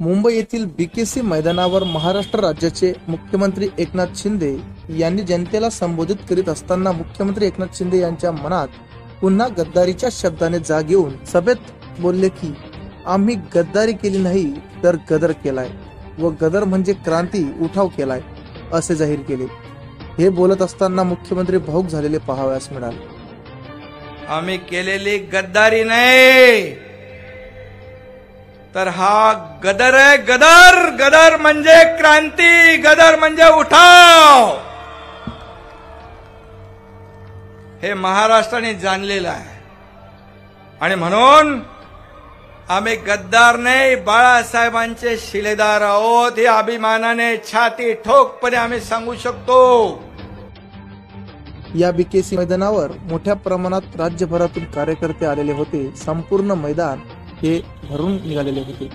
मुंबई येथील बीकेसी मैदानावर महाराष्ट्र राज्याचे मुख्यमंत्री एकनाथ शिंदे यांनी जनतेला संबोधित करीत असताना मुख्यमंत्री एकनाथ शिंदे यांच्या मनात पुन्हा गद्दारीच्या शब्दाने जाग येऊन सभेत बोलले की आम्ही गद्दारी केली नाही तर गदर केलाय व गदर म्हणजे क्रांती उठाव केलाय असे जाहीर केले. हे बोलत असताना मुख्यमंत्री भाऊक झालेले पाहावयास मिळाले. आम्ही केलेली गद्दारी नाही तर हा गदर आहे गदर गदर म्हणजे क्रांती गदर म्हणजे उठाव. हे महाराष्ट्राने जाणलेलं आहे. आणि म्हणून आम्ही गद्दार नाही बाळासाहेबांचे शिलेदार आहोत हे अभिमानाने छाती ठोकपणे आम्ही सांगू शकतो. या बीकेसी मैदानावर मोठ्या प्रमाणात राज्यभरातून कार्यकर्ते आलेले होते. संपूर्ण मैदान हे भरून निघालेले होते.